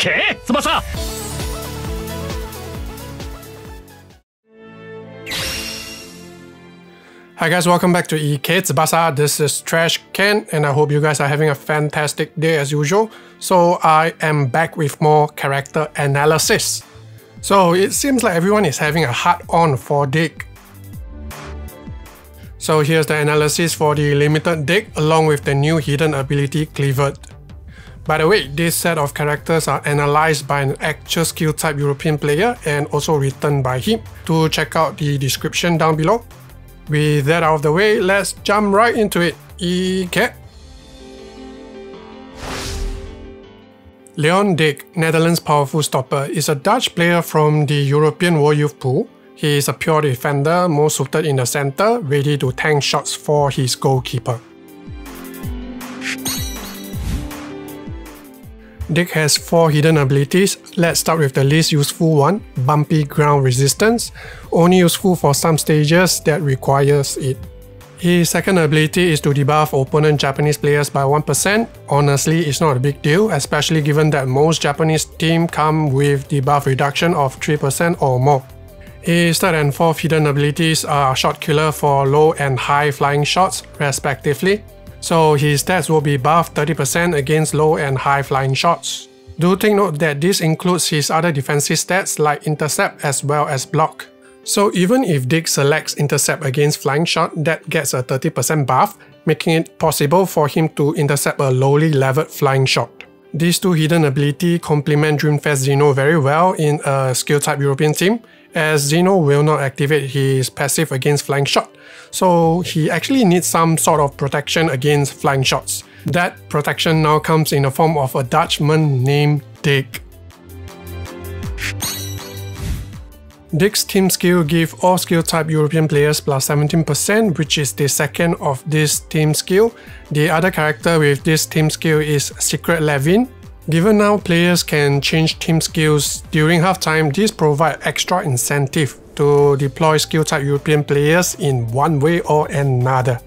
け翼 Hi guys, welcome back to IKE Tsubasa. This is Trash Ken and I hope you guys are having a fantastic day as usual. So I am back with more character analysis. So it seems like everyone is having a hard on for Dick. So here's the analysis for the limited Dick along with the new hidden ability Kluivert. By the way, this set of characters are analyzed by an actual skill type European player and also written by him. To check out the description down below. With that out of the way, let's jump right into it. IKE. Leon Dick, Netherlands powerful stopper, is a Dutch player from the European World Youth Pool. He is a pure defender, most suited in the center, ready to tank shots for his goalkeeper. Dick has 4 hidden abilities. Let's start with the least useful one, Bumpy Ground Resistance, only useful for some stages that requires it. His second ability is to debuff opponent Japanese players by 1%. Honestly, it's not a big deal, especially given that most Japanese team come with debuff reduction of 3% or more. His third and fourth hidden abilities are Shot Killer for low and high flying shots, respectively, so his stats will be buffed 30% against low and high flying shots. Do take note that this includes his other defensive stats like intercept as well as block. So even if Dick selects intercept against flying shot, that gets a 30% buff, making it possible for him to intercept a lowly leveled flying shot. These two hidden ability complement Dreamfest Zeno very well in a skill type European team, as Zeno will not activate his passive against flying shot, so he actually needs some sort of protection against flying shots. That protection now comes in the form of a Dutchman named Dick. Dick's team skill give all skill type European players plus 17%, which is the second of this team skill. The other character with this team skill is Secret Levin, Given now players can change team skills during halftime, this provides extra incentive to deploy skill type European players in one way or another.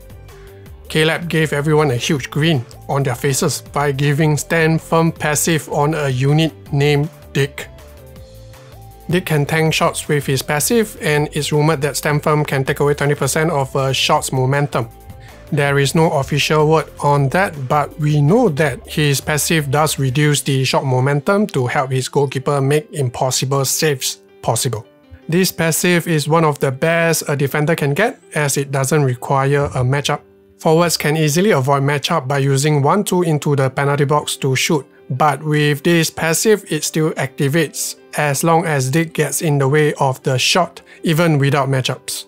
KLab gave everyone a huge grin on their faces by giving stand firm passive on a unit named Dick. Dick can tank shots with his passive and it's rumored that stand firm can take away 20% of a shot's momentum. There is no official word on that, but we know that his passive does reduce the shot momentum to help his goalkeeper make impossible saves possible. This passive is one of the best a defender can get as it doesn't require a matchup. Forwards can easily avoid matchup by using 1-2 into the penalty box to shoot, but with this passive it still activates as long as Dick gets in the way of the shot even without matchups.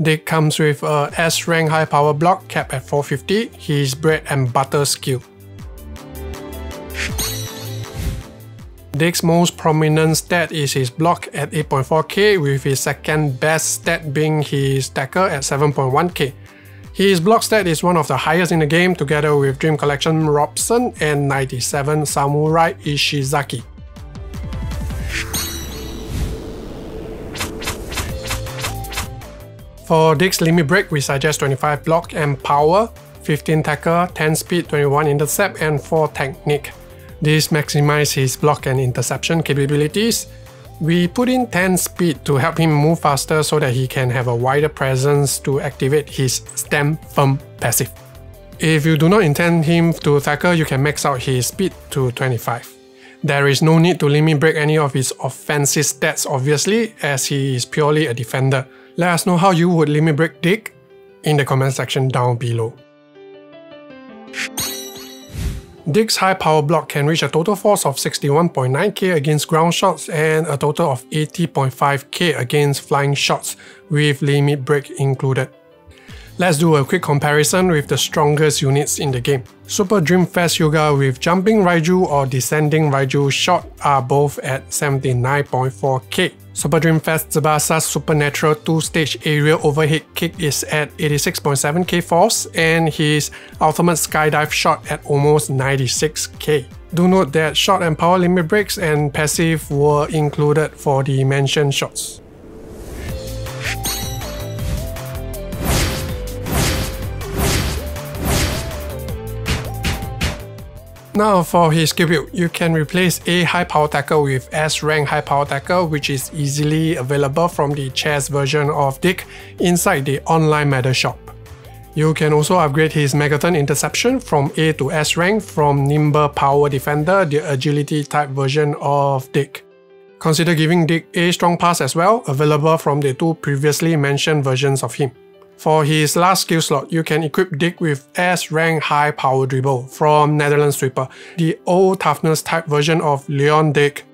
Dick comes with a S rank high power block capped at 450, his bread and butter skill. Dick's most prominent stat is his block at 8.4k with his second best stat being his tackle at 7.1k. His block stat is one of the highest in the game together with Dream Collection Robson and 97 Samurai Ishizaki. For Dick's limit break, we suggest 25 block and power, 15 tackle, 10 speed, 21 intercept, and 4 technique. This maximizes his block and interception capabilities. We put in 10 speed to help him move faster so that he can have a wider presence to activate his stand firm passive. If you do not intend him to tackle, you can max out his speed to 25. There is no need to limit break any of his offensive stats obviously, as he is purely a defender. Let us know how you would limit break Dick in the comment section down below. Dick's high power block can reach a total force of 61.9k against ground shots and a total of 80.5k against flying shots with limit break included. Let's do a quick comparison with the strongest units in the game. Super Dreamfest Hyuga with Jumping Raiju or Descending Raiju shot are both at 79.4k. Super Dreamfest Tsubasa's Supernatural 2-stage aerial overhead kick is at 86.7k force and his ultimate skydive shot at almost 96k. Do note that shot and power limit breaks and passive were included for the mentioned shots. Now for his skill build, you can replace A high power tackle with S rank high power tackle which is easily available from the chess version of Dick inside the online meta shop. You can also upgrade his Megaton Interception from A to S rank from Nimble Power Defender, the agility type version of Dick. Consider giving Dick a strong pass as well, available from the two previously mentioned versions of him. For his last skill slot, you can equip Dick with S rank high power dribble from Netherlands Sweeper, the old toughness type version of Leon Dick.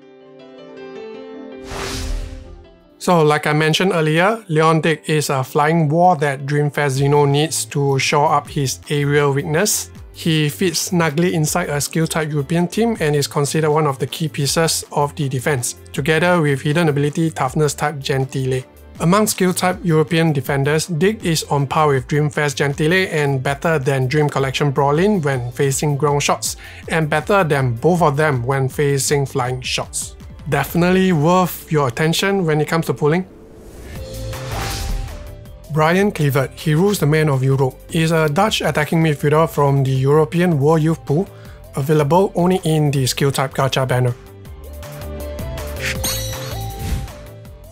So like I mentioned earlier, Leon Dick is a flying wall that Dreamfest Zeno needs to shore up his aerial weakness. He fits snugly inside a skill type European team and is considered one of the key pieces of the defense, together with hidden ability toughness type Gentile. Among skill type European defenders, Dick is on par with Dreamfest Gentile and better than Dream Collection Brolin when facing ground shots, and better than both of them when facing flying shots definitely worth your attention when it comes to pulling. Brian Kluivert, he rules the man of Europe, is a Dutch attacking midfielder from the European World Youth Pool, available only in the skill type gacha banner.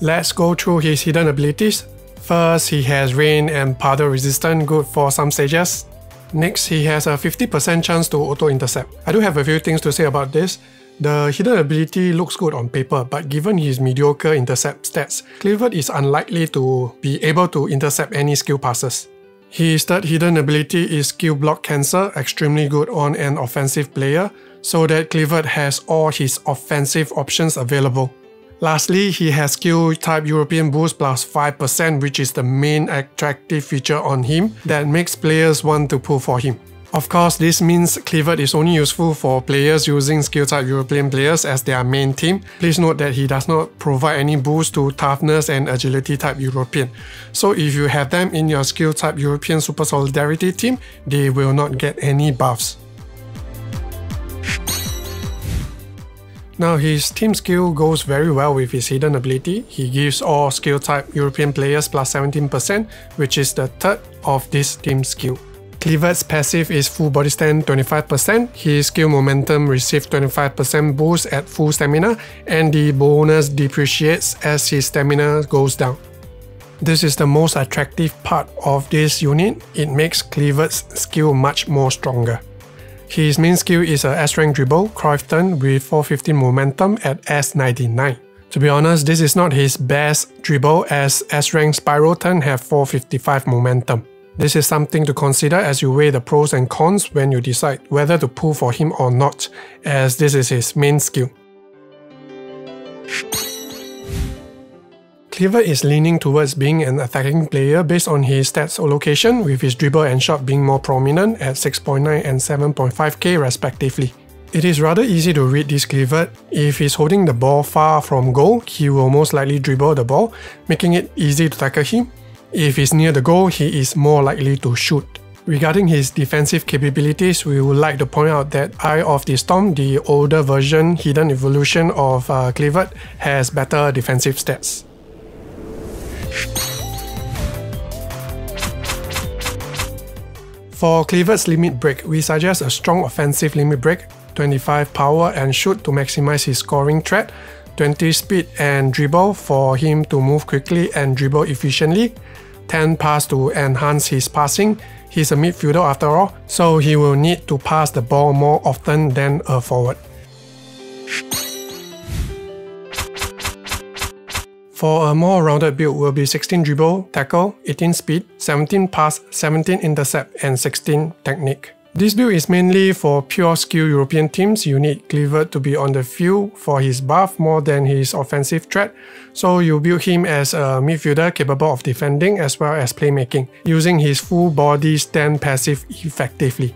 Let's go through his hidden abilities. First, he has rain and puddle resistant, good for some stages. Next, he has a 50% chance to auto-intercept. I do have a few things to say about this. The hidden ability looks good on paper, but given his mediocre intercept stats, Kluivert is unlikely to be able to intercept any skill passes. His third hidden ability is Skill Block Cancel, extremely good on an offensive player, so that Kluivert has all his offensive options available. Lastly, he has skill type European boost plus 5% which is the main attractive feature on him that makes players want to pull for him. Of course, this means Kluivert is only useful for players using skill type European players as their main team. Please note that he does not provide any boost to toughness and agility type European. So if you have them in your skill type European Super Solidarity team, they will not get any buffs. Now his team skill goes very well with his hidden ability. He gives all skill type European players plus 17%, which is the third of this team skill. Kluivert's passive is full body stand 25%, his skill momentum receives 25% boost at full stamina, and the bonus depreciates as his stamina goes down. This is the most attractive part of this unit, it makes Kluivert's skill much more stronger. His main skill is uh, a S-rank dribble, Cruyff with 415 momentum at S99. To be honest, this is not his best dribble as S-rank Spiral Turn have 455 momentum. This is something to consider as you weigh the pros and cons when you decide whether to pull for him or not, as this is his main skill. Kluivert is leaning towards being an attacking player based on his stats allocation, with his dribble and shot being more prominent at 6.9 and 7.5k respectively. It is rather easy to read this Kluivert. If he's holding the ball far from goal, he will most likely dribble the ball, making it easy to tackle him, if he's near the goal, he is more likely to shoot. Regarding his defensive capabilities, we would like to point out that Eye of the Storm, the older version hidden evolution of uh, has better defensive stats. For Kluivert's limit break, we suggest a strong offensive limit break, 25 power and shoot to maximize his scoring threat, 20 speed and dribble for him to move quickly and dribble efficiently, 10 pass to enhance his passing. He's a midfielder after all, so he will need to pass the ball more often than a forward. For a more rounded build will be 16 dribble, tackle, 18 speed, 17 pass, 17 intercept, and 16 technique. This build is mainly for pure skill European teams. You need Kluivert to be on the field for his buff more than his offensive threat, so you build him as a midfielder capable of defending as well as playmaking, using his full body stand passive effectively.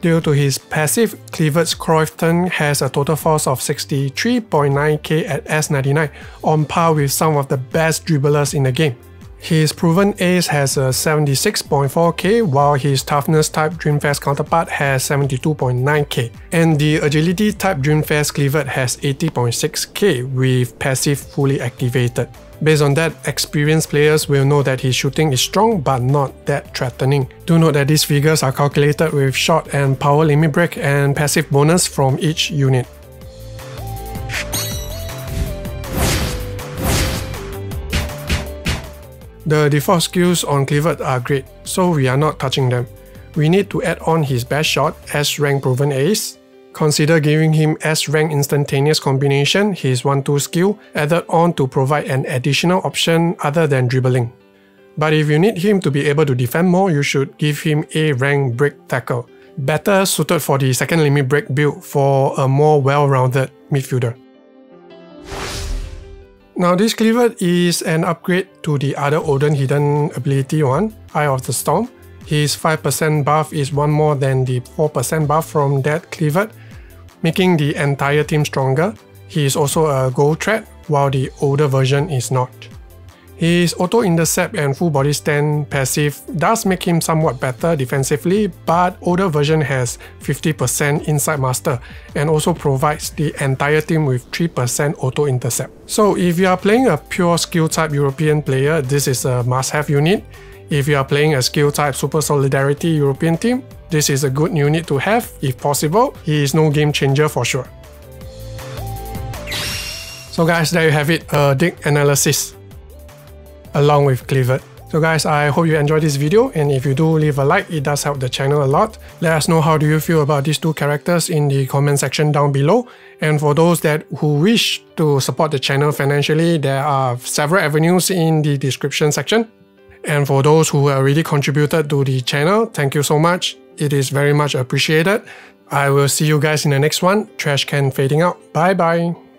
Due to his passive, Kluivert's Cruyff has a total force of 63.9k at S99, on par with some of the best dribblers in the game. His proven ace has a 76.4k while his toughness type Dreamfest counterpart has 72.9k and the agility type Dreamfest Kluivert has 80.6k with passive fully activated. Based on that, experienced players will know that his shooting is strong but not that threatening. Do note that these figures are calculated with shot and power limit break and passive bonus from each unit. The default skills on Kluivert are great, so we are not touching them. We need to add on his best shot, S rank proven ace, Consider giving him S-rank instantaneous combination, his 1-2 skill, added on to provide an additional option other than dribbling. But if you need him to be able to defend more, you should give him A-rank break tackle, better suited for the second limit break build for a more well-rounded midfielder. Now this Kluivert is an upgrade to the other Odin hidden ability one, Eye of the Storm. His 5% buff is one more than the 4% buff from that Kluivert, making the entire team stronger. He is also a goal threat, while the older version is not. His auto intercept and full body stand passive does make him somewhat better defensively, but older version has 50% inside master and also provides the entire team with 3% auto intercept. So if you are playing a pure skill type European player, this is a must have unit. If you are playing a skill type Super Solidarity European team, this is a good unit to have if possible. He is no game changer for sure. So guys, there you have it, a Dick analysis along with Kluivert. So guys, I hope you enjoyed this video and if you do leave a like, it does help the channel a lot. Let us know how do you feel about these two characters in the comment section down below. And for those that who wish to support the channel financially, there are several avenues in the description section. And for those who already contributed to the channel, thank you so much. It is very much appreciated. I will see you guys in the next one. Trash can fading out. Bye bye.